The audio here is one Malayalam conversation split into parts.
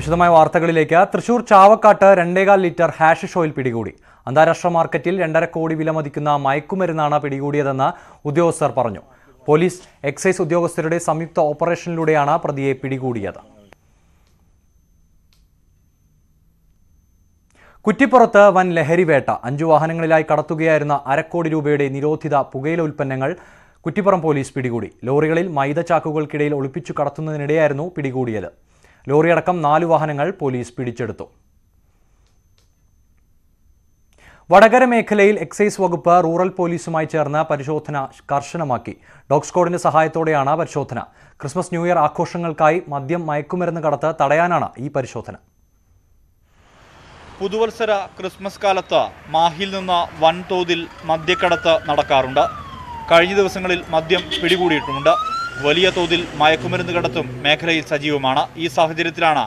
വിശദമായ വാർത്തകളിലേക്ക് തൃശൂർ ചാവക്കാട്ട് രണ്ടേകാൽ ലിറ്റർ ഹാഷ് ഷോയിൽ പിടികൂടി. അന്താരാഷ്ട്ര മാർക്കറ്റിൽ രണ്ടര കോടി വിലമതിക്കുന്ന മയക്കുമരുന്നാണ് പിടികൂടിയതെന്ന് ഉദ്യോഗസ്ഥർ പറഞ്ഞു. പോലീസ് എക്സൈസ് ഉദ്യോഗസ്ഥരുടെ സംയുക്ത ഓപ്പറേഷനിലൂടെയാണ് പ്രതിയെ പിടികൂടിയത്. കുറ്റിപ്പുറത്ത് വൻ ലഹരിവേട്ട അഞ്ചു വാഹനങ്ങളിലായി കടത്തുകയായിരുന്ന അരക്കോടി രൂപയുടെ നിരോധിത പുകയില ഉൽപ്പന്നങ്ങൾ കുറ്റിപ്പുറം പോലീസ് പിടികൂടി. ലോറികളിൽ മൈദ ചാക്കുകൾക്കിടയിൽ ഒളിപ്പിച്ചു കടത്തുന്നതിനിടെയായിരുന്നു പിടികൂടിയത്. ലോറിയടക്കം നാലു വാഹനങ്ങൾ പോലീസ് പിടിച്ചെടുത്തു. വടകര മേഖലയിൽ എക്സൈസ് വകുപ്പ് റൂറൽ പോലീസുമായി ചേർന്ന് പരിശോധന കർശനമാക്കി. ഡോഗ് സ്ക്വാഡിന്റെ സഹായത്തോടെയാണ് പരിശോധന. ക്രിസ്മസ് ന്യൂ ഇയർ ആഘോഷങ്ങൾക്കായി മദ്യം മയക്കുമരുന്ന് കടത്ത് തടയാനാണ് ഈ പരിശോധന. പുതുവത്സര ക്രിസ്മസ് കാലത്ത് മാഹിയിൽ നിന്ന് വൻതോതിൽ മദ്യക്കടത്ത് നടക്കാറുണ്ട്. കഴിഞ്ഞ ദിവസങ്ങളിൽ മദ്യം പിടികൂടിയിട്ടുമുണ്ട്. വലിയ തോതിൽ മയക്കുമരുന്ന് കടത്തും മേഖലയിൽ സജീവമാണ്. ഈ സാഹചര്യത്തിലാണ്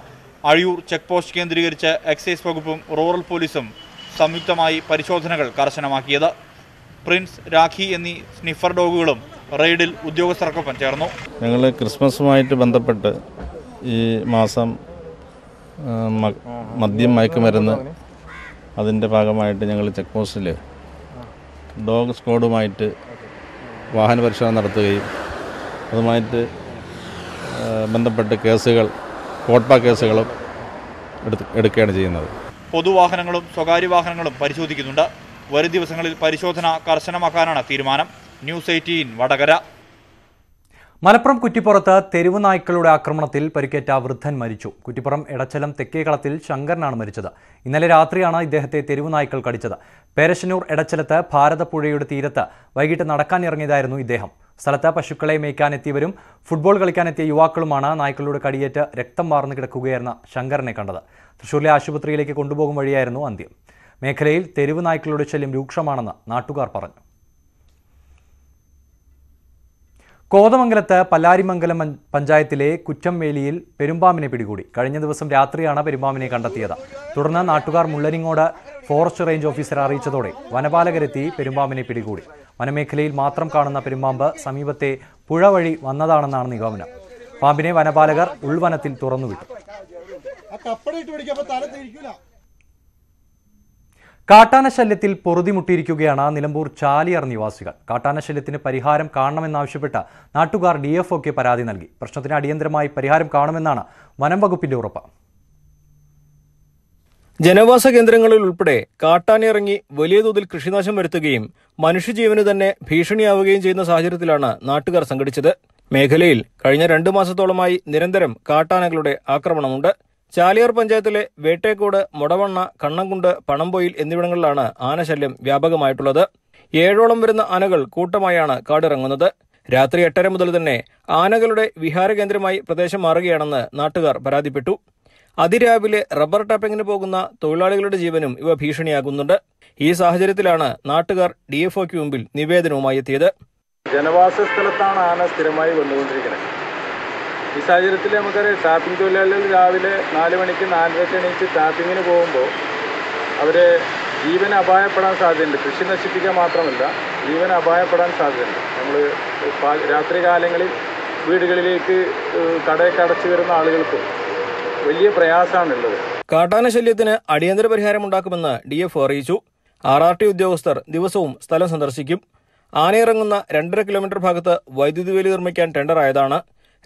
അഴിയൂർ ചെക്ക് പോസ്റ്റ് കേന്ദ്രീകരിച്ച് എക്സൈസ് വകുപ്പും റൂറൽ പോലീസും സംയുക്തമായി പരിശോധനകൾ കർശനമാക്കിയത്. പ്രിൻസ് രാഖി എന്നീ സ്നിഫർ ഡോഗുകളും റെയ്ഡിൽ ഉദ്യോഗസ്ഥർക്കൊപ്പം ചേർന്നു. ഞങ്ങൾ ക്രിസ്മസുമായിട്ട് ബന്ധപ്പെട്ട് ഈ മാസം മദ്യം മയക്കുമരുന്ന് അതിന്റെ ഭാഗമായിട്ട് ഞങ്ങൾ ചെക്ക് പോസ്റ്റിൽ ഡോഗ് സ്ക്വാഡുമായിട്ട് വാഹന പരിശോധന നടത്തുകയും അതുമായിട്ട് ബന്ധപ്പെട്ട് കേസുകൾ കോട്ട കേസുകളും എടുത്ത് എടുക്കുകയാണ് ചെയ്യുന്നത്. പൊതുവാഹനങ്ങളും സ്വകാര്യ വാഹനങ്ങളും പരിശോധിക്കുന്നുണ്ട്. വരും ദിവസങ്ങളിൽ പരിശോധന കർശനമാക്കാനാണ് തീരുമാനം. News eighteen Vadakara. മലപ്പുറം കുറ്റിപ്പുറത്ത് തെരുവ് നായ്ക്കളുടെ ആക്രമണത്തിൽ പരിക്കേറ്റ വൃദ്ധൻ മരിച്ചു. കുറ്റിപ്പുറം എടച്ചലം തെക്കേകളത്തിൽ ശങ്കരനാണ് മരിച്ചത്. ഇന്നലെ രാത്രിയാണ് ഇദ്ദേഹത്തെ തെരുവ് നായ്ക്കൾ കടിച്ചത്. പേരശനൂർ എടച്ചലത്ത് ഭാരതപ്പുഴയുടെ തീരത്ത് വൈകിട്ട് നടക്കാനിറങ്ങിയതായിരുന്നു ഇദ്ദേഹം. സ്ഥലത്ത് പശുക്കളെ മേയ്ക്കാനെത്തിയവരും ഫുട്ബോൾ കളിക്കാനെത്തിയ യുവാക്കളുമാണ് നായ്ക്കളുടെ കടിയേറ്റ് രക്തം വാർന്നു കിടക്കുകയായിരുന്ന ശങ്കറിനെ കണ്ടത്. തൃശൂരിലെ ആശുപത്രിയിലേക്ക് കൊണ്ടുപോകും വഴിയായിരുന്നു അന്ത്യം. മേഖലയിൽ തെരുവ് നായ്ക്കളുടെ ശല്യം രൂക്ഷമാണെന്ന് നാട്ടുകാർ പറഞ്ഞു. കോതമംഗലത്ത് പല്ലാരിമംഗലം പഞ്ചായത്തിലെ കുറ്റംവേലിയിൽ പെരുമ്പാമ്പിനെ പിടികൂടി. കഴിഞ്ഞ ദിവസം രാത്രിയാണ് പെരുമ്പാമ്പിനെ കണ്ടെത്തിയത്. തുടർന്ന് നാട്ടുകാർ മുള്ളരിങ്ങോട് ഫോറസ്റ്റ് റേഞ്ച് ഓഫീസറെ അറിയിച്ചതോടെ വനപാലകരെത്തി പെരുമ്പാമ്പിനെ പിടികൂടി. വനമേഖലയിൽ മാത്രം കാണുന്ന പെരുമ്പാമ്പ് സമീപത്തെ പുഴ വഴി വന്നതാണെന്നാണ് നിഗമനം. പാമ്പിനെ വനപാലകർ ഉൾവനത്തിൽ തുറന്നുവിട്ടു. കാട്ടാന ശല്യത്തിൽ പൊറുതിമുട്ടിയിരിക്കുകയാണ് നിലമ്പൂർ ചാലിയർ നിവാസികൾ. കാട്ടാന ശല്യത്തിന് പരിഹാരം കാണണമെന്നാവശ്യപ്പെട്ട് നാട്ടുകാർ ഡി എഫ് ഒക്ക് പരാതി നൽകി. പ്രശ്നത്തിന് അടിയന്തരമായി പരിഹാരം കാണുമെന്നാണ് വനം വകുപ്പിന്റെ ഉറപ്പ്. ജനവാസ കേന്ദ്രങ്ങളിൽ ഉൾപ്പെടെ കാട്ടാനിറങ്ങി വലിയ തോതിൽ കൃഷിനാശം വരുത്തുകയും മനുഷ്യജീവന് തന്നെ ഭീഷണിയാവുകയും ചെയ്യുന്ന സാഹചര്യത്തിലാണ് നാട്ടുകാർ സംഘടിച്ചത്. മേഖലയിൽ കഴിഞ്ഞ രണ്ടു മാസത്തോളമായി നിരന്തരം കാട്ടാനകളുടെ ആക്രമണമുണ്ട്. ചാലിയാർ പഞ്ചായത്തിലെ വേട്ടേക്കോട് മുടവണ്ണ കണ്ണംകുണ്ട് പണംപൊയിൽ എന്നിവിടങ്ങളിലാണ് ആനശല്യം വ്യാപകമായിട്ടുള്ളത്. ഏഴോളം വരുന്ന ആനകൾ കൂട്ടമായാണ് കാടിറങ്ങുന്നത്. രാത്രി എട്ടര മുതൽ തന്നെ ആനകളുടെ വിഹാര കേന്ദ്രമായി പ്രദേശം മാറുകയാണെന്ന് നാട്ടുകാർ പരാതിപ്പെട്ടു. അതിരാവിലെ റബ്ബർ ടാപ്പിങ്ങിന് പോകുന്ന തൊഴിലാളികളുടെ ജീവനും ഇവ ഭീഷണിയാകുന്നുണ്ട് ഈ സാഹചര്യത്തിലാണ് നാട്ടുകാർ ഡി എഫ് ഒക്ക് മുമ്പിൽ നിവേദനവുമായി എത്തിയത്. ജനവാസ സ്ഥലത്താണ് ആന സ്ഥിരമായി വന്നുകൊണ്ടിരിക്കുന്നത്. ഈ സാഹചര്യത്തിൽ നമുക്കറിയാം ടാപ്പിംഗ് തൊഴിലാളികൾ രാവിലെ നാല് മണിക്ക് നാലരക്ക് എണീച്ച് ടാപ്പിങ്ങിന് പോകുമ്പോൾ അവർ ജീവൻ അപായപ്പെടാൻ സാധ്യതയുണ്ട്. കൃഷി നശിപ്പിക്കാൻ മാത്രമല്ല ജീവൻ അപായപ്പെടാൻ സാധ്യതയുണ്ട്. നമ്മൾ രാത്രി കാലങ്ങളിൽ വീടുകളിലേക്ക് കടയൊക്കെ അടച്ചു വരുന്ന ആളുകൾക്ക് വലിയ പ്രയാസമാണുള്ളത്. കാട്ടാന ശല്യത്തിന് അടിയന്തര പരിഹാരമുണ്ടാക്കുമെന്ന് ഡി എഫ് അറിയിച്ചു. ആർ ആർ ടി ഉദ്യോഗസ്ഥർ ദിവസവും സ്ഥലം സന്ദർശിക്കും. ആനയിറങ്ങുന്ന രണ്ടര കിലോമീറ്റർ ഭാഗത്ത് വൈദ്യുതി വേലി നിർമ്മിക്കാൻ ടെൻഡറായതാണ്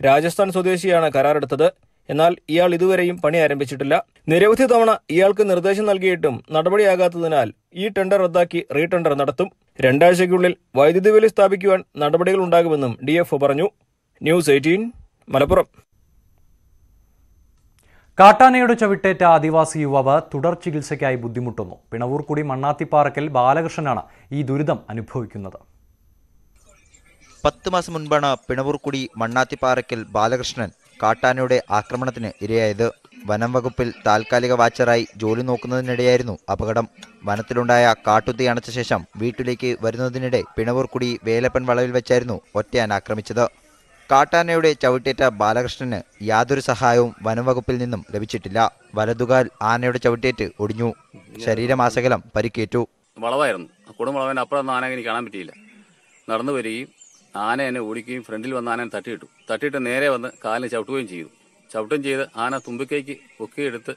രാജസ്ഥാൻ സ്വദേശിയാണ് കരാറെടുത്തത്. എന്നാൽ ഇയാൾ ഇതുവരെയും പണി ആരംഭിച്ചിട്ടില്ല. നിരവധി തവണ ഇയാൾക്ക് നിർദ്ദേശം നൽകിയിട്ടും നടപടിയാകാത്തതിനാൽ ഈ ടെൻഡർ റദ്ദാക്കി റീടെൻഡർ നടത്തും. രണ്ടാഴ്ചയ്ക്കുള്ളിൽ വൈദ്യുതി വേലി സ്ഥാപിക്കുവാൻ നടപടികൾ ഉണ്ടാകുമെന്നും ഡി പറഞ്ഞു. News eighteen Malappuram. കാട്ടാനയുടെ ചവിട്ടേറ്റ ആദിവാസി യുവാവ് തുടർ ചികിത്സയ്ക്കായി ബുദ്ധിമുട്ടുന്നു. പിണവൂർക്കുടി മണ്ണാത്തിപ്പാറക്കൽ ബാലകൃഷ്ണനാണ് ഈ ദുരിതം അനുഭവിക്കുന്നത്. പത്ത് മാസം മുൻപാണ് പിണവൂർക്കുടി മണ്ണാത്തിപ്പാറക്കൽ ബാലകൃഷ്ണൻ കാട്ടാനയുടെ ആക്രമണത്തിന് ഇരയായത്. വനം വകുപ്പിൽ താൽക്കാലിക വാച്ചറായി ജോലി നോക്കുന്നതിനിടെയായിരുന്നു അപകടം. വനത്തിലുണ്ടായ കാട്ടുതീ അണച്ച ശേഷം വീട്ടിലേക്ക് വരുന്നതിനിടെ പിണവൂർക്കുടി വേലപ്പൻ വളവിൽ വെച്ചായിരുന്നു ഒറ്റയാൻ ആക്രമിച്ചത്. കാട്ടാനയുടെ ചവിട്ടേറ്റ ബാലകൃഷ്ണന് യാതൊരു സഹായവും വനംവകുപ്പിൽ നിന്നും ലഭിച്ചിട്ടില്ല. വലതുകാൽ ആനയുടെ ചവിട്ടേറ്റ് ഒടിഞ്ഞു. ശരീരമാസകലം പരിക്കേറ്റു. വളവായിരുന്നു. കൊടും വളവിന് അപ്പുറം ആന എനിക്ക് കാണാൻ പറ്റിയില്ല. നടന്നു വരികയും ആന എന്നെ ഓടിക്കുകയും ഫ്രണ്ടിൽ വന്ന ആന തട്ടിയിട്ടു. തട്ടിയിട്ട് നേരെ വന്ന് കാലിന് ചവിട്ടുകയും ചെയ്തു. ചവിട്ടും ചെയ്ത് ആന തുമ്പിക്കൈക്ക് പൊക്കിയെടുത്ത്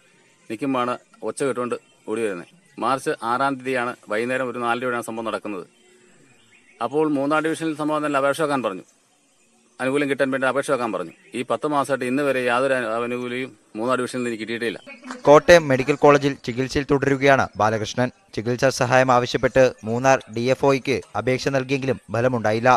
നിൽക്കുമ്പോഴാണ് ഒച്ച കെട്ടുകൊണ്ട് ഓടി വരുന്നത്. മാർച്ച് ആറാം തീയതിയാണ് വൈകുന്നേരം ഒരു നാലരയോടെയാണ് സംഭവം നടക്കുന്നത്. അപ്പോൾ മൂന്നാം ഡിവിഷനിൽ സംഭവം തന്നെ അപേക്ഷ വെക്കാൻ പറഞ്ഞു. അനുകൂലം കിട്ടാൻ വേണ്ടി അപേക്ഷ വെക്കാൻ പറഞ്ഞു. ഈ പത്ത് മാസമായിട്ട് ഇന്ന് വരെ യാതൊരു അനുകൂലിയും മൂന്നാം ഡിവിഷനിൽ നിന്ന് കിട്ടിയിട്ടില്ല. കോട്ടയം മെഡിക്കൽ കോളേജിൽ ചികിത്സയിൽ തുടരുകയാണ് ബാലകൃഷ്ണൻ. ചികിത്സാ സഹായം ആവശ്യപ്പെട്ട് മൂന്നാർ ഡി എഫ് അപേക്ഷ നൽകിയെങ്കിലും ഫലമുണ്ടായില്ല.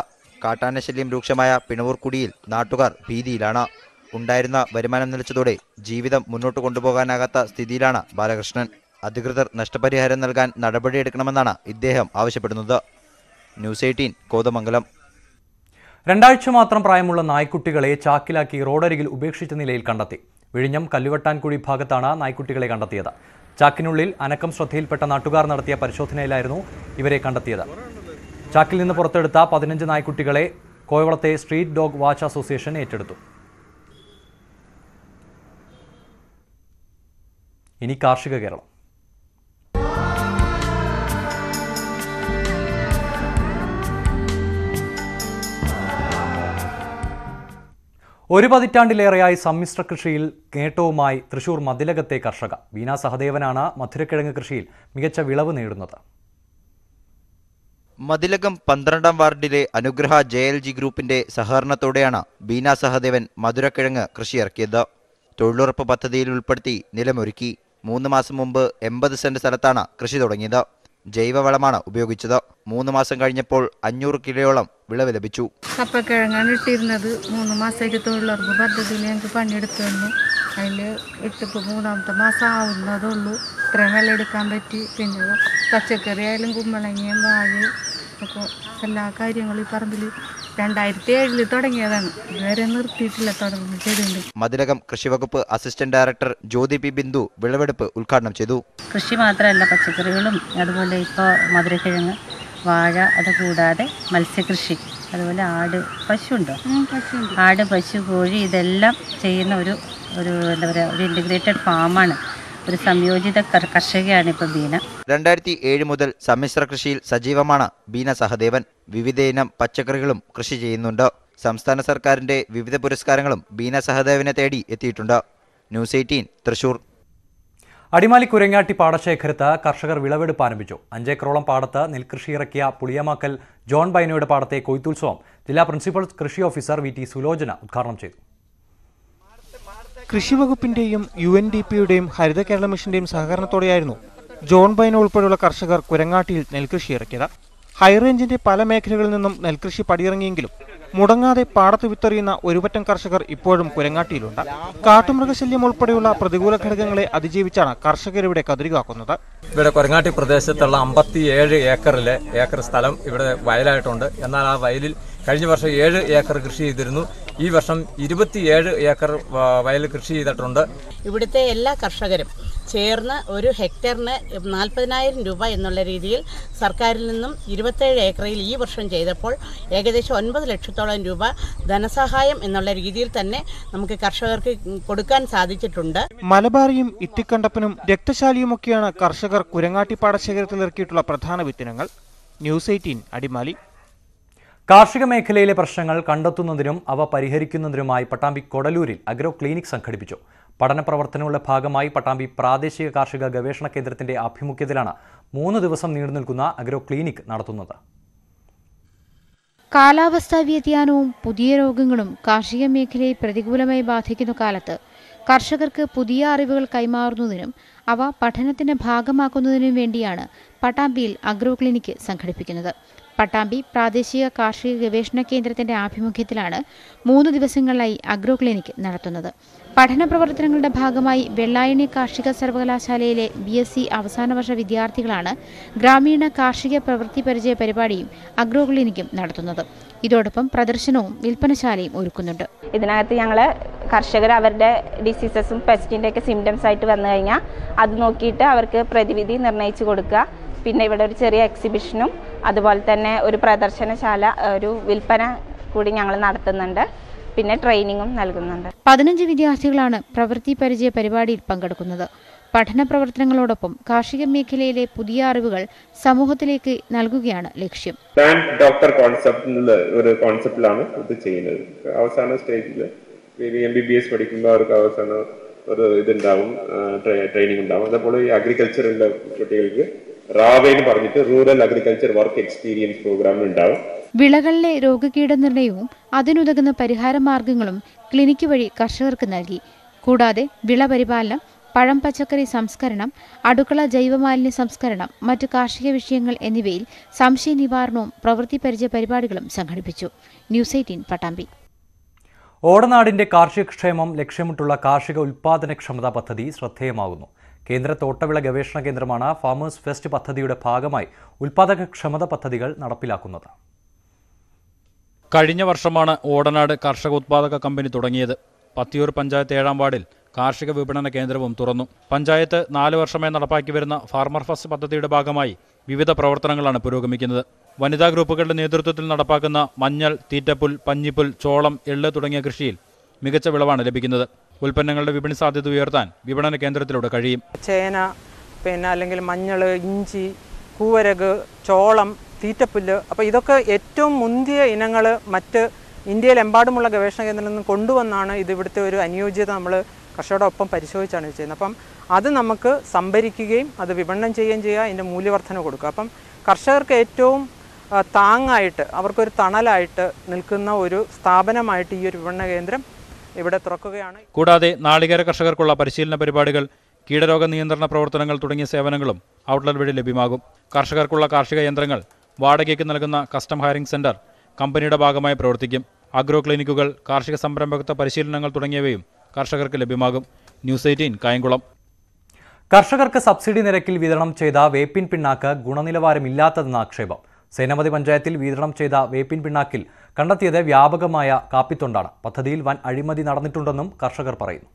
കാട്ടാനശല്യം രൂക്ഷമായ പിണവൂർക്കുടിയിൽ നാട്ടുകാർ ഭീതിയിലാണ്. ഉണ്ടായിരുന്ന വരുമാനം നിലച്ചതോടെ ജീവിതം മുന്നോട്ട് കൊണ്ടുപോകാനാകാത്ത സ്ഥിതിയിലാണ് ബാലകൃഷ്ണൻ. അധികൃതർ നഷ്ടപരിഹാരം നൽകാൻ നടപടിയെടുക്കണമെന്നാണ് ഇദ്ദേഹം ആവശ്യപ്പെടുന്നത്. News eighteen Kothamangalam. രണ്ടാഴ്ച മാത്രം പ്രായമുള്ള നായ്ക്കുട്ടികളെ ചാക്കിലാക്കി റോഡരികിൽ ഉപേക്ഷിച്ച നിലയിൽ കണ്ടെത്തി. വിഴിഞ്ഞം കല്ലുവട്ടാൻകുഴി ഭാഗത്താണ് നായ്ക്കുട്ടികളെ കണ്ടെത്തിയത്. ചാക്കിനുള്ളിൽ അനക്കം ശ്രദ്ധയിൽപ്പെട്ട നാട്ടുകാർ നടത്തിയ പരിശോധനയിലായിരുന്നു ഇവരെ കണ്ടെത്തിയത്. ചാക്കിൽ നിന്ന് പുറത്തെടുത്ത പതിനഞ്ച് നായ്ക്കുട്ടികളെ കോയവളത്തെ സ്ട്രീറ്റ് ഡോഗ് വാച്ച് അസോസിയേഷൻ ഏറ്റെടുത്തു. ഇനി കാർഷിക കേരളം. ഒരു പതിറ്റാണ്ടിലേറെയായി സമ്മിശ്ര കൃഷിയിൽ നേട്ടവുമായി തൃശൂർ മതിലകത്തെ കർഷക വീണ സഹദേവനാണ് മധുരക്കിഴങ്ങ് കൃഷിയിൽ മികച്ച വിളവ് നേടുന്നത്. മതിലകം പന്ത്രണ്ടാം വാർഡിലെ അനുഗ്രഹ ജെ എൽ ജി ഗ്രൂപ്പിന്റെ സഹകരണത്തോടെയാണ് ബീന സഹദേവൻ മധുരക്കിഴങ്ങ് കൃഷി കൃഷിയിറക്കിയത് തൊഴിലുറപ്പ് പദ്ധതിയിൽ ഉൾപ്പെടുത്തി നിലമൊരുക്കി. മൂന്ന് മാസം മുമ്പ് എൺപത് സെന്റ് സ്ഥലത്താണ് കൃഷി തുടങ്ങിയത്. ജൈവവളമാണ് ഉപയോഗിച്ചത്. മൂന്ന് മാസം കഴിഞ്ഞപ്പോൾ അഞ്ഞൂറ് കിലോയോളം വിളവ് ലഭിച്ചു. കപ്പക്കിഴങ്ങാണ് ഇട്ടിരുന്നത്. മൂന്ന് മാസമായിട്ട് തൊഴിലുറപ്പ് പദ്ധതിയിൽ ഞങ്ങൾക്ക് പണിയെടുത്തു തന്നു അതിൽ ഇട്ടിപ്പോൾ മൂന്നാമത്തെ മാസം ആവുന്നതുള്ളൂ ഇത്രയും വെള്ളം എടുക്കാൻ പറ്റി. പിന്നെ പച്ചക്കറി ആയാലും കുമ്പളങ്ങയും വാഴ അപ്പോൾ എല്ലാ കാര്യങ്ങളും ഈ പറമ്പിൽ രണ്ടായിരത്തി ഏഴിൽ തുടങ്ങിയതാണ്. ഇതുവരെ നിർത്തിയിട്ടില്ല തുടർന്ന് മതിലകം കൃഷിവകുപ്പ് assistant director Jyothi P Bindu വിളവെടുപ്പ് ഉദ്ഘാടനം ചെയ്തു. കൃഷി മാത്രമല്ല പച്ചക്കറികളും അതുപോലെ ഇപ്പോൾ മധുരക്കിഴങ്ങ് വാഴ അത് കൂടാതെ മത്സ്യകൃഷി അതുപോലെ ആട് പശു ഉണ്ടോ ആട് പശു കോഴി ഇതെല്ലാം ചെയ്യുന്ന ഒരു ഒരു എന്താ പറയുക ഒരു ഇന്റഗ്രേറ്റഡ് ഫാമാണ് ഒരു സംയോജിത കർഷകയാണ് ഇപ്പോൾ ബീന. രണ്ടായിരത്തി ഏഴ് മുതൽ സമ്മിശ്ര കൃഷിയിൽ സജീവമാണ് ബീന സഹദേവൻ. വിവിധയിനം പച്ചക്കറികളും കൃഷി ചെയ്യുന്നുണ്ട്. സംസ്ഥാന സർക്കാരിന്റെ വിവിധ പുരസ്കാരങ്ങളും ബീന സഹദേവനെ തേടി എത്തിയിട്ടുണ്ട്. News eighteen Thrissur. Adimali Kurangatti പാടശേഖരത്ത് കർഷകർ വിളവെടുപ്പ് ആരംഭിച്ചു. അഞ്ചേക്കറോളം പാടത്ത് നെൽകൃഷി ഇറക്കിയ പുളിയമാക്കൽ ജോൺ ബൈനോയുടെ പാടത്തെ കൊയ്ത്തുത്സവം ജില്ലാ പ്രിൻസിപ്പൽ കൃഷി ഓഫീസർ വി ടി സുലോചന ഉദ്ഘാടനം ചെയ്തു. കൃഷിവകുപ്പിന്റെയും യു എൻ ഡി പിയുടെയും ഹരിത കേരള മിഷന്റെയും സഹകരണത്തോടെയായിരുന്നു ജോൺ ബൈനോ ഉൾപ്പെടെയുള്ള കർഷകർ കുരങ്ങാട്ടിയിൽ നെൽകൃഷി ഇറക്കിയത്. ഹൈറേഞ്ചിന്റെ പല മേഖലകളിൽ നിന്നും നെൽകൃഷി പടിയിറങ്ങിയെങ്കിലും മുടങ്ങാതെ പാടത്ത് വിത്തെറിയുന്ന ഒരുപറ്റം കർഷകർ ഇപ്പോഴും കുരങ്ങാട്ടിയിലുണ്ട്. കാട്ടുമൃഗശല്യം ഉൾപ്പെടെയുള്ള പ്രതികൂല ഘടകങ്ങളെ അതിജീവിച്ചാണ് കർഷകരിവിടെ കതിരുകാക്കുന്നത്. ഇവിടെ കുരങ്ങാട്ടി പ്രദേശത്തുള്ള അമ്പത്തിയേഴ് ഏക്കറിലെ ഏക്കർ സ്ഥലം ഇവിടെ വയലായിട്ടുണ്ട്. എന്നാൽ ആ വയലിൽ കഴിഞ്ഞ വർഷം ഏഴ് ഏക്കർ കൃഷി ചെയ്തിരുന്നു. ഈ വർഷം ഇരുപത്തിയേഴ് ഏക്കർ വയൽ കൃഷി ചെയ്തിട്ടുണ്ട്. ഇവിടുത്തെ എല്ലാ കർഷകരും ചേർന്ന് ഒരു ഹെക്ടറിന് നാൽപ്പതിനായിരം രൂപ എന്നുള്ള രീതിയിൽ സർക്കാരിൽ നിന്നും ഇരുപത്തേഴ് ഏക്കറിൽ ഈ വർഷം ചെയ്തപ്പോൾ ഏകദേശം ഒൻപത് ലക്ഷത്തോളം രൂപ ധനസഹായം എന്നുള്ള രീതിയിൽ തന്നെ നമുക്ക് കർഷകർക്ക് കൊടുക്കാൻ സാധിച്ചിട്ടുണ്ട്. മലബാറിയും ഇത്തിക്കണ്ടപ്പനും രക്തശാലിയുമൊക്കെയാണ് കർഷകർ കുരങ്ങാട്ടി പാടശേഖരത്തിൽ ഇറക്കിയിട്ടുള്ള പ്രധാന വിത്തിനങ്ങൾ. News eighteen Adimali. കാർഷിക മേഖലയിലെ പ്രശ്നങ്ങൾ കണ്ടെത്തുന്നതിനും അവ പരിഹരിക്കുന്നതിനുമായി പട്ടാമ്പി കൊടലൂരിൽ അഗ്രോ ക്ലിനിക് സംഘടിപ്പിച്ചു. പഠന പ്രവർത്തനങ്ങളുടെ ഭാഗമായി പട്ടാമ്പി പ്രാദേശിക കാർഷിക ഗവേഷണ കേന്ദ്രത്തിന്റെ ആഭിമുഖ്യത്തിലാണ് മൂന്ന് ദിവസം നീണ്ടുനിൽക്കുന്ന അഗ്രോ ക്ലിനിക് നടത്തുന്നത്. കാലാവസ്ഥാ വ്യതിയാനവും പുതിയ രോഗങ്ങളും കാർഷിക മേഖലയെ പ്രതികൂലമായി ബാധിക്കുന്ന കാലത്ത് കർഷകർക്ക് പുതിയ അറിവുകൾ കൈമാറുന്നതിനും അവ പഠനത്തിന്റെ ഭാഗമാക്കുന്നതിനും വേണ്ടിയാണ് പട്ടാമ്പിയിൽ അഗ്രോ ക്ലിനിക് സംഘടിപ്പിക്കുന്നത്. പട്ടാമ്പി പ്രാദേശിക കാർഷിക ഗവേഷണ കേന്ദ്രത്തിന്റെ ആഭിമുഖ്യത്തിലാണ് മൂന്ന് ദിവസങ്ങളിലായി അഗ്രോ ക്ലിനിക് നടത്തുന്നത്. പഠന പ്രവർത്തനങ്ങളുടെ ഭാഗമായി വെള്ളായണി കാർഷിക സർവകലാശാലയിലെ ബി എസ് സി അവസാന വർഷ വിദ്യാർത്ഥികളാണ് ഗ്രാമീണ കാർഷിക പ്രവൃത്തി പരിചയ പരിപാടിയും അഗ്രോ ക്ലിനിക്കും നടത്തുന്നത്. ഇതോടൊപ്പം പ്രദർശനവും വിൽപ്പനശാലയും ഒരുക്കുന്നുണ്ട്. ഇതിനകത്ത് ഞങ്ങൾ കർഷകർ അവരുടെ ഡിസീസസും പെസ്റ്റിന്റെ ഒക്കെ സിംറ്റംസ് ആയിട്ട് വന്നു കഴിഞ്ഞാൽ അത് നോക്കിയിട്ട് അവർക്ക് പ്രതിവിധി നിർണയിച്ചു കൊടുക്കുക. പിന്നെ ഇവിടെ ഒരു ചെറിയ എക്സിബിഷനും അതുപോലെ തന്നെ ഒരു പ്രദർശനശാല ഒരു വിൽപ്പന കൂടി ഞങ്ങൾ നടത്തുന്നുണ്ട്. പിന്നെ ട്രെയിനിങ്ങും നൽകുന്നുണ്ട്. പതിനഞ്ച് വിദ്യാർത്ഥികളാണ് പ്രവൃത്തി പരിചയ പരിപാടിയിൽ പങ്കെടുക്കുന്നത്. പഠന പ്രവർത്തനങ്ങളോടൊപ്പം കാർഷിക മേഖലയിലെ പുതിയ അറിവുകൾ സമൂഹത്തിലേക്ക് നൽകുകയാണ് ലക്ഷ്യം. പ്ലാന്റ് ഡോക്ടർ കോൺസെപ്റ്റിൽ ഒരു കോൺസെപ്റ്റിലാണ് ഇത് ചെയ്യുന്നത്. അവസാന സ്റ്റേജിൽ എം ബി ബി എസ് പഠിക്കുമ്പോൾ അവർക്ക് അവസാനം ഒരു ഇതുണ്ടാവും ട്രെയിനിങ് ഉണ്ടാവും. അതേപോലെ ഈ അഗ്രികൾച്ചറിലെ കുട്ടികൾക്ക് റാവ എന്ന് പറഞ്ഞിട്ട് rural agriculture work experience programme ഉണ്ടാവും വിളകളിലെ രോഗകീടനിർണയവും അതിനുതകുന്ന പരിഹാര മാർഗങ്ങളും ക്ലിനിക്ക് വഴി കർഷകർക്ക് നൽകി. കൂടാതെ വിള പരിപാലനം പഴം പച്ചക്കറി സംസ്കരണം അടുക്കള ജൈവമാലിന്യ സംസ്കരണം മറ്റ് കാർഷിക വിഷയങ്ങൾ എന്നിവയിൽ സംശയ നിവാരണവും പ്രവൃത്തി പരിചയ പരിപാടികളും സംഘടിപ്പിച്ചു. News eighteen Pattambi. ഓടനാടിന്റെ കാർഷികക്ഷേമം ലക്ഷ്യമിട്ടുള്ള കാർഷിക ഉൽപാദനക്ഷമതാ പദ്ധതി ശ്രദ്ധേയമാകുന്നു. കേന്ദ്ര തോട്ടവിള ഗവേഷണ കേന്ദ്രമാണ് ഫാമേഴ്സ് ഫെസ്റ്റ് പദ്ധതിയുടെ ഭാഗമായി ഉൽപാദകക്ഷമത പദ്ധതികൾ നടപ്പിലാക്കുന്നത്. കഴിഞ്ഞ വർഷമാണ് ഓടനാട് കർഷക ഉത്പാദക കമ്പനി തുടങ്ങിയത്. പത്തിയൂർ പഞ്ചായത്ത് ഏഴാം വാർഡിൽ കാർഷിക വിപണന കേന്ദ്രവും തുറന്നു. പഞ്ചായത്ത് നാല് വർഷമായി നടപ്പാക്കി വരുന്ന ഫാർമർ ഫസ്റ്റ് പദ്ധതിയുടെ ഭാഗമായി വിവിധ പ്രവർത്തനങ്ങളാണ് പുരോഗമിക്കുന്നത്. വനിതാ ഗ്രൂപ്പുകളുടെ നേതൃത്വത്തിൽ നടപ്പാക്കുന്ന മഞ്ഞൾ തീറ്റപ്പുൽ പഞ്ഞിപ്പുൽ ചോളം എള്ള് തുടങ്ങിയ കൃഷിയിൽ മികച്ച വിളവാണ് ലഭിക്കുന്നത്. ഉൽപ്പന്നങ്ങളുടെ വിപണി സാധ്യത ഉയർത്താൻ വിപണന കേന്ദ്രത്തിലൂടെ കഴിയും. ചേന പിന്നെ അല്ലെങ്കിൽ മഞ്ഞൾ ഇഞ്ചി കൂവരക് ചോളം തീറ്റപ്പുല്ല്. അപ്പോൾ ഇതൊക്കെ ഏറ്റവും മുന്തിയ ഇനങ്ങൾ മറ്റ് ഇന്ത്യയിലെമ്പാടുമുള്ള ഗവേഷണ കേന്ദ്രത്തിൽ നിന്ന് കൊണ്ടുവന്നാണ് ഇത് ഇവിടുത്തെ ഒരു അനുയോജ്യത നമ്മൾ കർഷകരുടെ ഒപ്പം പരിശോധിച്ചാണ് ചെയ്യുന്നത്. അപ്പം അത് നമുക്ക് സംഭരിക്കുകയും അത് വിപണനം ചെയ്യുകയും ചെയ്യുക അതിന്റെ മൂല്യവർദ്ധന കൊടുക്കുക. അപ്പം കർഷകർക്ക് ഏറ്റവും താങ്ങായിട്ട് അവർക്കൊരു തണലായിട്ട് നിൽക്കുന്ന ഒരു സ്ഥാപനമായിട്ട് ഈ ഒരു വിപണന കേന്ദ്രം ഇവിടെ തുറക്കുകയാണ്. കൂടാതെ നാളികേര കർഷകർക്കുള്ള പരിശീലന പരിപാടികൾ കീടരോഗ നിയന്ത്രണ പ്രവർത്തനങ്ങൾ തുടങ്ങിയ സേവനങ്ങളും ഔട്ട്ലെറ്റ് വഴി ലഭ്യമാകും. കർഷകർക്കുള്ള കാർഷിക യന്ത്രങ്ങൾ വാടകയ്ക്ക് നൽകുന്ന കസ്റ്റം ഹയറിംഗ് സെന്റർ കമ്പനിയുടെ ഭാഗമായി പ്രവർത്തിക്കും. അഗ്രോ ക്ലിനിക്കുകൾ കാർഷിക സംരംഭകത്വ പരിശീലനങ്ങൾ തുടങ്ങിയവയും കർഷകർക്ക് ലഭ്യമാകും. News eighteen Kayamkulam. കർഷകർക്ക് സബ്സിഡി നിരക്കിൽ വിതരണം ചെയ്ത വേപ്പിൻ പിണ്ണാക്ക് ഗുണനിലവാരമില്ലാത്തതെന്ന ആക്ഷേപം. സേനാപതി പഞ്ചായത്തിൽ വിതരണം ചെയ്ത വേപ്പിൻ പിണ്ണാക്കിൽ കണ്ടെത്തിയത് വ്യാപകമായ കാപ്പിത്തൊണ്ടാണ്. പദ്ധതിയിൽ വൻ അഴിമതി നടന്നിട്ടുണ്ടെന്നും കർഷകർ പറയുന്നു.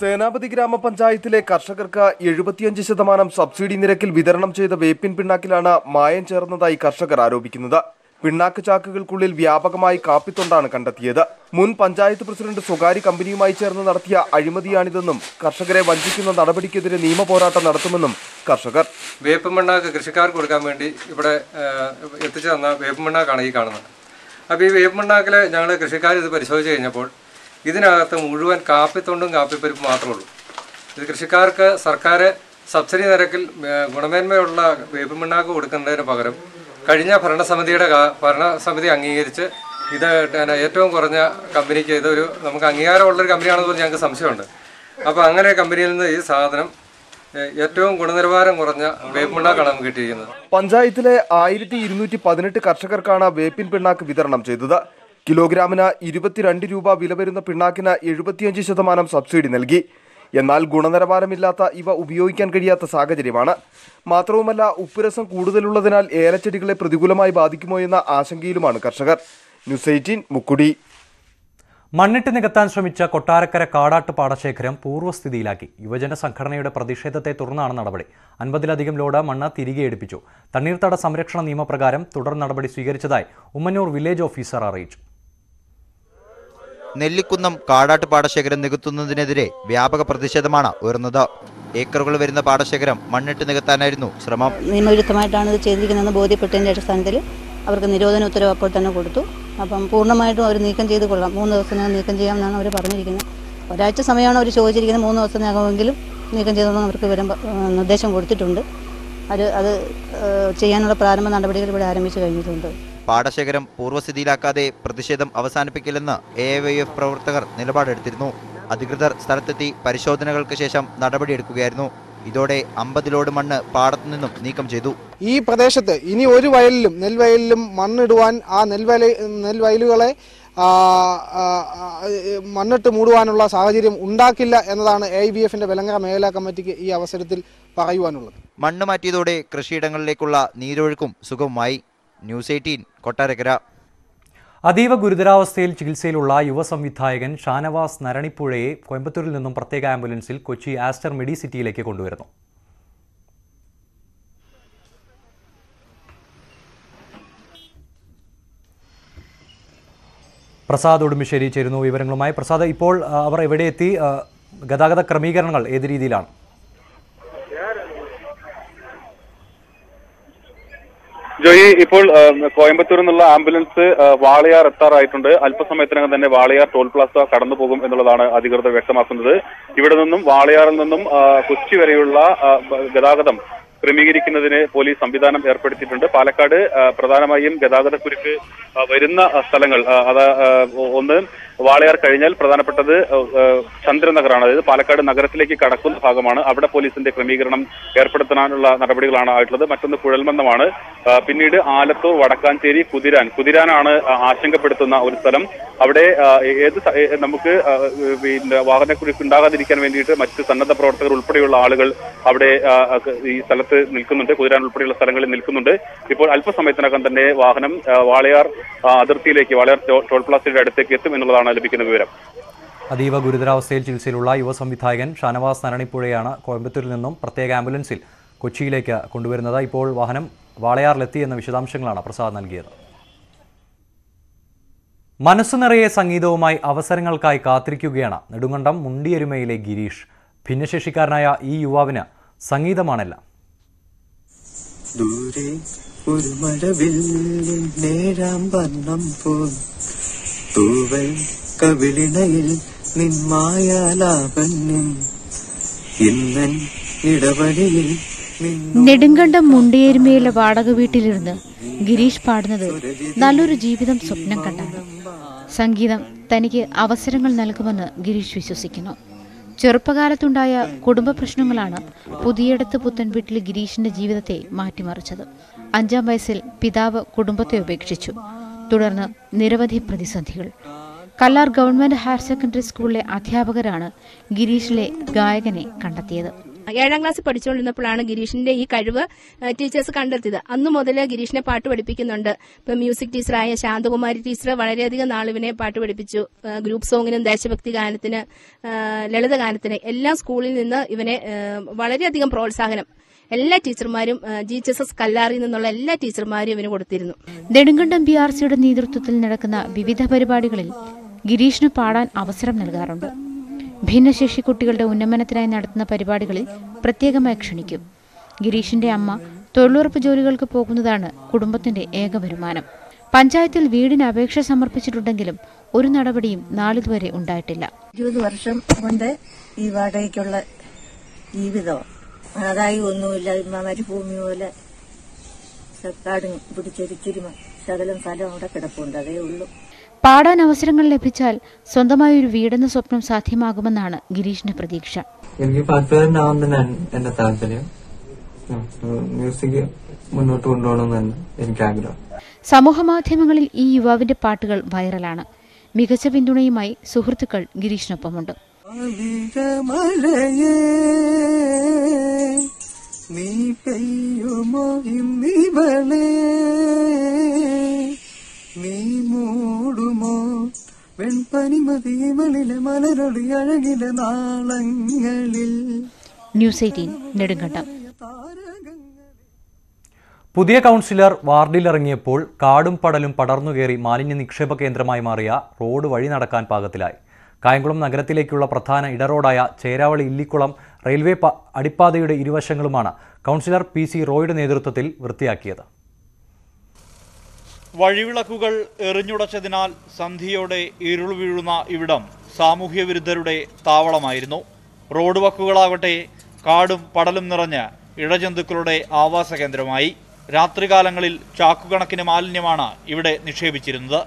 സേനാപതി ഗ്രാമപഞ്ചായത്തിലെ കർഷകർക്ക് എഴുപത്തിയഞ്ച് ശതമാനം സബ്സിഡി നിരക്കിൽ വിതരണം ചെയ്ത വേപ്പിൻ പിണ്ണാക്കിലാണ് മായം ചേർന്നതായി കർഷകർ ആരോപിക്കുന്നത്. പിണ്ണാക്ക് ചാക്കുകൾക്കുള്ളിൽ വ്യാപകമായി കാപ്പിത്തൊണ്ടാണ് കണ്ടെത്തിയത്. മുൻ പഞ്ചായത്ത് പ്രസിഡന്റ് സ്വകാര്യ കമ്പനിയുമായി ചേർന്ന് നടത്തിയ അഴിമതിയാണിതെന്നും കർഷകരെ വഞ്ചിക്കുന്ന നടപടിക്കെതിരെ നിയമ പോരാട്ടം നടത്തുമെന്നും കർഷകർ. വേപ്പ് മണ്ണാക്ക് കൃഷിക്കാർക്ക് കൊടുക്കാൻ വേണ്ടി ഇവിടെ എത്തിച്ചു തന്ന വേപ്പ് മണ്ണാക്കാണ് ഈ കാണുന്നത്. അപ്പോൾ ഈ വേപ്പ് ഞങ്ങൾ കൃഷിക്കാർ ഇത് പരിശോധിച്ച് കഴിഞ്ഞപ്പോൾ ഇതിനകത്ത് മുഴുവൻ കാപ്പിത്തൊണ്ടും കാപ്പിപ്പരിപ്പും മാത്രമേ ഉള്ളൂ. ഇത് കൃഷിക്കാർക്ക് സർക്കാർ സബ്സിഡി നിരക്കിൽ ഗുണമേന്മയുള്ള വേപ്പ് മണ്ണാക്ക് കൊടുക്കുന്നതിന് പകരം കഴിഞ്ഞ ഭരണസമിതിയുടെ ഭരണസമിതി അംഗീകരിച്ച് ഇത് ഏറ്റവും കുറഞ്ഞ കമ്പനിക്ക് ഇതൊരു നമുക്ക് അംഗീകാരമുള്ളൊരു കമ്പനിയാണെന്ന് പറഞ്ഞ് ഞങ്ങൾക്ക് സംശയമുണ്ട്. അപ്പോൾ അങ്ങനെ കമ്പനിയിൽ നിന്ന് ഈ സാധനം ഏറ്റവും ഗുണനിലവാരം കുറഞ്ഞ വേപ്പിണ്ണാക്കാണ് നമുക്ക് കിട്ടിയിരിക്കുന്നത് പഞ്ചായത്തിലെ ആയിരത്തി ഇരുന്നൂറ്റി പതിനെട്ട് കർഷകർക്കാണ് വേപ്പിൻ പിണ്ണാക്ക് വിതരണം ചെയ്തത്. കിലോഗ്രാമിന് ഇരുപത്തിരണ്ട് രൂപ വില വരുന്ന പിണ്ണാക്കിന് എഴുപത്തിയഞ്ച് ശതമാനം സബ്സിഡി നൽകി. എന്നാൽ ഗുണനിലവാരമില്ലാത്ത ഇവ ഉപയോഗിക്കാൻ കഴിയാത്ത സാഹചര്യമാണ്. മാത്രവുമല്ല ഉപ്പുരസം കൂടുതലുള്ളതിനാൽ ഏലച്ചെടികളെ പ്രതികൂലമായി ബാധിക്കുമോ എന്ന ആശങ്കയിലുമാണ് കർഷകർ. News eighteen Mukkudi. മണ്ണിട്ട് നികത്താൻ ശ്രമിച്ച കൊട്ടാരക്കര കാടാട്ട് പാടശേഖരം പൂർവസ്ഥിതിയിലാക്കി. യുവജന സംഘടനയുടെ പ്രതിഷേധത്തെ തുടർന്നാണ് നടപടി. അൻപതിലധികം ലോഡ് മണ്ണ് തിരികെ എടുപ്പിച്ചു. തണ്ണീർത്തട സംരക്ഷണ നിയമപ്രകാരം തുടർ നടപടി സ്വീകരിച്ചതായി ഉമ്മന്നൂർ വില്ലേജ് ഓഫീസർ അറിയിച്ചു. നെല്ലിക്കുന്നം കാടാട്ട് പാടശേഖരം നികത്തുന്നതിനെതിരെ വ്യാപക പ്രതിഷേധമാണ് ഉയർന്നത്. ഏക്കറുകൾ വരുന്ന പാടശേഖരം മണ്ണിട്ട് നികത്താനായിരുന്നു ശ്രമം. നിയമവിരുദ്ധമായിട്ടാണ് ഇത് ചെയ്തിരിക്കുന്നതെന്ന് ബോധ്യപ്പെട്ടതിന്റെ അടിസ്ഥാനത്തിൽ അവർക്ക് നിരോധന ഉത്തരവ് അപ്പോൾ തന്നെ കൊടുത്തു. അപ്പം പൂർണമായിട്ടും അവർ നീക്കം ചെയ്ത് കൊള്ളാം. മൂന്ന് ദിവസത്തിനകം നീക്കം ചെയ്യാമെന്നാണ് അവർ പറഞ്ഞിരിക്കുന്നത്. ഒരാഴ്ച സമയമാണ് അവർ ചോദിച്ചിരിക്കുന്നത് മൂന്ന് ദിവസത്തിനകമെങ്കിലും നീക്കം ചെയ്തതെന്ന് അവർക്ക് വിവരം നിർദ്ദേശം കൊടുത്തിട്ടുണ്ട്. അത് അത് ചെയ്യാനുള്ള പ്രാരംഭ നടപടികൾ ഇവിടെ ആരംഭിച്ചു കഴിഞ്ഞിട്ടുണ്ട്. പാടശേഖരം പൂർവസ്ഥിതിയിലാക്കാതെ പ്രതിഷേധം അവസാനിപ്പിക്കില്ലെന്ന് എ വൈ എഫ് പ്രവർത്തകർ നിലപാടെടുത്തിരുന്നു. അധികൃതർ സ്ഥലത്തെത്തി പരിശോധനകൾക്ക് ശേഷം നടപടിയെടുക്കുകയായിരുന്നു. ഇതോടെ അമ്പതിലോട് മണ്ണ് പാടത്തു നിന്നും നീക്കം ചെയ്തു. ഈ പ്രദേശത്ത് ഇനി ഒരു വയലിലും നെൽവയലിലും മണ്ണിടുവാൻ ആ നെൽവയൽ നെൽവയലുകളെ മണ്ണിട്ട് മൂടുവാനുള്ള സാഹചര്യം ഉണ്ടാക്കില്ല എന്നതാണ് എ ബി എഫിന്റെ വെലങ്കര മേഖലാ കമ്മിറ്റിക്ക് ഈ അവസരത്തിൽ പറയുവാനുള്ളത്. മണ്ണ് മാറ്റിയതോടെ കൃഷിയിടങ്ങളിലേക്കുള്ള നീരൊഴുക്കും സുഗമമായി. News eighteen Kottarakkara. അതീവ ഗുരുതരാവസ്ഥയിൽ ചികിത്സയിലുള്ള യുവസംവിധായകൻ ഷാനവാസ് നരണിപ്പുഴയെ കോയമ്പത്തൂരിൽ നിന്നും പ്രത്യേക ആംബുലൻസിൽ കൊച്ചി ആസ്റ്റർ മെഡിസിറ്റിയിലേക്ക് കൊണ്ടുവരുന്നു. പ്രസാദ് ഉടുമ്പിശ്ശേരി ചേരുന്നു വിവരങ്ങളുമായി. പ്രസാദ് ഇപ്പോൾ അവർ എവിടെ എത്തി ഗതാഗത ക്രമീകരണങ്ങൾ ഏത് രീതിയിലാണ്? ജോയി ഇപ്പോൾ കോയമ്പത്തൂർ നിന്നുള്ള ആംബുലൻസ് വാളയാർ എത്താറായിട്ടുണ്ട്. അല്പസമയത്തിനകം തന്നെ വാളയാർ ടോൾ പ്ലാസ കടന്നു പോകും എന്നുള്ളതാണ് അധികൃതർ വ്യക്തമാക്കുന്നത്. ഇവിടെ നിന്നും വാളയാറിൽ നിന്നും കൊച്ചി വരെയുള്ള ഗതാഗതം ക്രമീകരിക്കുന്നതിന് പോലീസ് സംവിധാനം ഏർപ്പെടുത്തിയിട്ടുണ്ട്. പാലക്കാട് പ്രധാനമായും ഗതാഗതക്കുരുക്ക് വരുന്ന സ്ഥലങ്ങൾ അത് ഒന്ന് വാളയാർ കഴിഞ്ഞാൽ പ്രധാനപ്പെട്ടത് ചന്ദ്രനഗറാണ്. അതായത് പാലക്കാട് നഗരത്തിലേക്ക് കടക്കുന്ന ഭാഗമാണ്. അവിടെ പോലീസിന്റെ ക്രമീകരണം ഏർപ്പെടുത്താനുള്ള നടപടികളാണ് ആയിട്ടുള്ളത്. മറ്റൊന്ന് കുഴൽമന്ദമാണ് പിന്നീട് ആലത്തൂർ വടക്കാഞ്ചേരി കുതിരാൻ. കുതിരാനാണ് ആശങ്കപ്പെടുത്തുന്ന ഒരു സ്ഥലം. അവിടെ ഏത് നമുക്ക് പിന്നെ വാഹനക്കുരുക്ക് ഉണ്ടാകാതിരിക്കാൻ വേണ്ടിയിട്ട് മറ്റ് സന്നദ്ധ പ്രവർത്തകർ ഉൾപ്പെടെയുള്ള ആളുകൾ അവിടെ ഈ സ്ഥലത്ത് നിൽക്കുന്നുണ്ട്. കുതിരാൻ ഉൾപ്പെടെയുള്ള സ്ഥലങ്ങളിൽ നിൽക്കുന്നുണ്ട്. ഇപ്പോൾ അല്പസമയത്തിനകം തന്നെ വാഹനം വാളയാർ അതിർത്തിയിലേക്ക് വാളയാർ ടോൾ പ്ലാസയുടെ അടുത്തേക്ക് എത്തും എന്നുള്ളതാണ് ലഭിക്കുന്ന വിവരം. അതീവ ഗുരുതരാവസ്ഥയിൽ ചികിത്സയിലുള്ള യുവ സംവിധായകൻ ഷാനവാസ് നരണിപ്പുഴയാണ് കോയമ്പത്തൂരിൽ നിന്നും പ്രത്യേക ആംബുലൻസിൽ കൊച്ചിയിലേക്ക് കൊണ്ടുവരുന്നത്. ഇപ്പോൾ വാഹനം വാളയാറിലെത്തി എന്ന വിശദാംശങ്ങളാണ് പ്രസാദ് നൽകിയത്. മനസ്സു നിറയെ സംഗീതവുമായി അവസരങ്ങൾക്കായി കാത്തിരിക്കുകയാണ് നെടുങ്കണ്ടം മുണ്ടിയെരുമയിലെ ഗിരീഷ്. ഭിന്നശേഷിക്കാരനായ ഈ യുവാവിന് സംഗീതമാണല്ല. ദൂരെ ഒരു മഴവില്ലിൻ നേരാം വർണം പോൽ തൂവൽ കവിളിണയിൽ നിന്മായാലാപന്യം നെടുങ്കണ്ടം മുണ്ടിയേരുമയിലെ വാടക വീട്ടിലിരുന്ന് ഗിരീഷ് പാടുന്നത് നല്ലൊരു ജീവിതം സ്വപ്നം കണ്ടാണ്. സംഗീതം തനിക്ക് അവസരങ്ങൾ നൽകുമെന്ന് ഗിരീഷ് വിശ്വസിക്കുന്നു. ചെറുപ്പകാലത്തുണ്ടായ കുടുംബ പ്രശ്നങ്ങളാണ് പുതിയടത്ത് പുത്തൻ വീട്ടിൽ ഗിരീഷിന്റെ ജീവിതത്തെ മാറ്റിമറിച്ചത്. അഞ്ചാം വയസ്സിൽ പിതാവ് കുടുംബത്തെ ഉപേക്ഷിച്ചു. തുടർന്ന് നിരവധി പ്രതിസന്ധികൾ. കല്ലാർ ഗവൺമെന്റ് ഹയർ സെക്കൻഡറി സ്കൂളിലെ അധ്യാപകരാണ് ഗിരീഷിലെ ഗായകനെ കണ്ടെത്തിയത്. ഏഴാം ക്ലാസ്സിൽ പഠിച്ചുകൊണ്ടിരുന്നപ്പോഴാണ് ഗിരീഷിന്റെ ഈ കഴിവ് ടീച്ചേഴ്സ് കണ്ടെത്തിയത്. അന്നു മുതൽ ഗിരീഷിനെ പാട്ട് പഠിപ്പിക്കുന്നുണ്ട്. ഇപ്പൊ മ്യൂസിക് ടീച്ചറായ ശാന്തകുമാരി ടീച്ചർ വളരെയധികം നാളിവിനെ പാട്ട് പഠിപ്പിച്ചു. ഗ്രൂപ്പ് സോങ്ങിനും ദേശഭക്തി ഗാനത്തിന് ലളിത ഗാനത്തിന് എല്ലാ സ്കൂളിൽ നിന്ന് ഇവനെ വളരെയധികം പ്രോത്സാഹനം എല്ലാ ടീച്ചർമാരും ജി എച്ച് എസ് എസ് കല്ലാറിൽ നിന്നുള്ള എല്ലാ ടീച്ചർമാരും ഇവന് കൊടുത്തിരുന്നു. നെടുങ്കണ്ടം ബി ആർ സിയുടെ നേതൃത്വത്തിൽ നടക്കുന്ന വിവിധ പരിപാടികളിൽ ഗിരീഷിന് പാടാൻ അവസരം നൽകാറുണ്ട്. ഭിന്നശേഷി കുട്ടികളുടെ ഉന്നമനത്തിനായി നടത്തുന്ന പരിപാടികളിൽ പ്രത്യേകമായി ക്ഷണിക്കും. ഗിരീഷിന്റെ അമ്മ തൊഴിലുറപ്പ് ജോലികൾക്ക് പോകുന്നതാണ് കുടുംബത്തിന്റെ ഏക വരുമാനം. പഞ്ചായത്തിൽ വീടിന് അപേക്ഷ സമർപ്പിച്ചിട്ടുണ്ടെങ്കിലും ഒരു നടപടിയും നാളിതുവരെ ഉണ്ടായിട്ടില്ല. ഇരുപത് വർഷം കൊണ്ട് ഈ വാടകയ്ക്കുള്ള ജീവിതം. ആദായി ഒന്നുമില്ല മരുഭൂമി പോലെ കാടും പിടിച്ചൊരിച്ചിരി ശകലം സ്ഥലം അവിടെ കിടപ്പുണ്ട്. അതേ ഉള്ളൂ. പാടാൻ അവസരങ്ങൾ ലഭിച്ചാൽ സ്വന്തമായ ഒരു വീടെന്ന സ്വപ്നം സാധ്യമാകുമെന്നാണ് ഗിരീഷിന്റെ പ്രതീക്ഷ. എനിക്ക് പാട്ടുകാരനാവാൻ തന്നെയാണ് എന്റെ താല്പര്യം. മ്യൂസിക് മുന്നോട്ട് കൊണ്ടുപോകണമെന്നാണ് എനിക്ക് ആഗ്രഹം സമൂഹമാധ്യമങ്ങളിൽ ഈ യുവാവിന്റെ പാട്ടുകൾ വൈറലാണ്. മികച്ച പിന്തുണയുമായി സുഹൃത്തുക്കൾ ഗിരീഷിനൊപ്പമുണ്ട്. നീ പെയ്യുമോ ഇന്നിവളേ? നീ മൂടുമോ? വെൺപനിമതിമലിലെ മലരൊളി അഴകിലെ നാളങ്ങളിൽ. News eighteen Nedumkandam. പുതിയ കൗൺസിലർ വാർഡിലിറങ്ങിയപ്പോൾ കാടും പടലും പടർന്നുകയറി മാലിന്യ നിക്ഷേപ കേന്ദ്രമായി മാറിയ റോഡ് വഴി നടക്കാൻ പാകത്തിലായി. കായംകുളം നഗരത്തിലേക്കുള്ള പ്രധാന ഇടറോഡായ ചേരാവളി ഇല്ലിക്കുളം റെയിൽവേ അടിപ്പാതയുടെ ഇരുവശങ്ങളുമാണ് കൗൺസിലർ പി സി റോയുടെ നേതൃത്വത്തിൽ വൃത്തിയാക്കിയത്. വഴിവിളക്കുകൾ എറിഞ്ഞുടച്ചതിനാൽ സന്ധ്യയോടെ ഇരുൾ വീഴുന്ന ഇവിടം സാമൂഹ്യ വിരുദ്ധരുടെ താവളമായിരുന്നു. റോഡ് വക്കുകളാകട്ടെ കാടും പടലും നിറഞ്ഞ ഇഴജന്തുക്കളുടെ ആവാസ കേന്ദ്രമായി. രാത്രികാലങ്ങളിൽ ചാക്കുകണക്കിന് മാലിന്യമാണ് ഇവിടെ നിക്ഷേപിച്ചിരുന്നത്.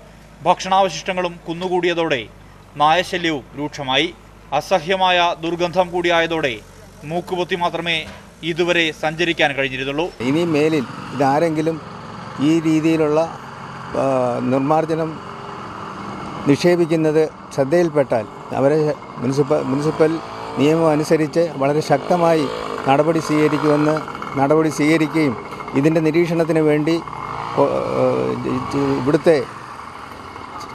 ഭക്ഷണാവശിഷ്ടങ്ങളും കുന്നുകൂടിയതോടെ നായശല്യവും രൂക്ഷമായി. അസഹ്യമായ ദുർഗന്ധം കൂടിയായതോടെ മൂക്കുപൊത്തി മാത്രമേ ഇതുവരെ സഞ്ചരിക്കാൻ കഴിഞ്ഞിരുന്നുള്ളൂ. ഇനി മേലിൽ ഇതാരെങ്കിലും ഈ രീതിയിലുള്ള നിർമ്മാർജനം നിക്ഷേപിക്കുന്നത് ശ്രദ്ധയിൽപ്പെട്ടാൽ അവരെ മുനിസിപ്പൽ മുനിസിപ്പൽ നിയമം അനുസരിച്ച് വളരെ ശക്തമായി നടപടി സ്വീകരിക്കുമെന്ന് നടപടി സ്വീകരിക്കുകയും ഇതിന്റെ നിരീക്ഷണത്തിന് വേണ്ടി ഇവിടുത്തെ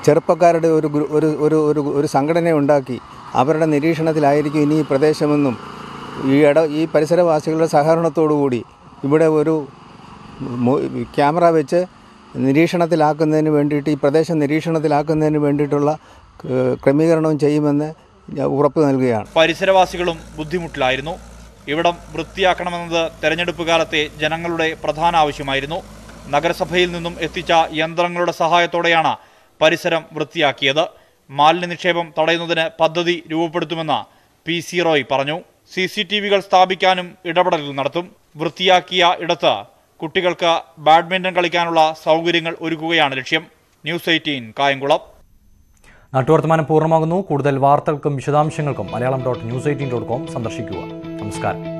ചെറുപ്പക്കാരുടെ ഒരു ഒരു ഒരു ഒരു ഒരു സംഘടന ഉണ്ടാക്കി അവരുടെ നിരീക്ഷണത്തിലായിരിക്കും ഇനി ഈ പ്രദേശമെന്നും ഈ ഇട ഈ പരിസരവാസികളുടെ സഹകരണത്തോടു കൂടി ഇവിടെ ഒരു ക്യാമറ വെച്ച് നിരീക്ഷണത്തിലാക്കുന്നതിന് വേണ്ടിയിട്ട് ഈ പ്രദേശം നിരീക്ഷണത്തിലാക്കുന്നതിന് വേണ്ടിയിട്ടുള്ള ക്രമീകരണവും ചെയ്യുമെന്ന് ഉറപ്പ് നൽകുകയാണ്. പരിസരവാസികളും ബുദ്ധിമുട്ടിലായിരുന്നു. ഇവിടം വൃത്തിയാക്കണമെന്നത് തെരഞ്ഞെടുപ്പ് കാലത്തെ ജനങ്ങളുടെ പ്രധാന ആവശ്യമായിരുന്നു. നഗരസഭയിൽ നിന്നും എത്തിച്ച യന്ത്രങ്ങളുടെ സഹായത്തോടെയാണ് പരിസരം വൃത്തിയാക്കിയത്. മാലിന്യ നിക്ഷേപം തടയുന്നതിന് പദ്ധതി രൂപപ്പെടുത്തുമെന്ന് പി സി റോയ് പറഞ്ഞു. സി സി ടി വികൾ സ്ഥാപിക്കാനും ഇടപെടലുകൾ നടത്തും. വൃത്തിയാക്കിയ ഇടത്ത് കുട്ടികൾക്ക് ബാഡ്മിന്റൺ കളിക്കാനുള്ള സൗകര്യങ്ങൾ ഒരുക്കുകയാണ് ലക്ഷ്യം. News eighteen Kayamkulam. നാട്ടുവർത്തമാനം പൂർണമാകുന്നു. കൂടുതൽ വാർത്തകൾക്കും വിശദാംശങ്ങൾക്കും Malayalam dot news eighteen dot com സന്ദർശിക്കുക. നമസ്കാരം.